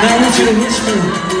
Não, mentira, minha espinha.